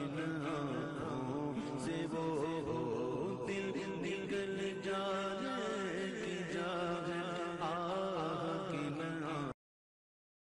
Amen.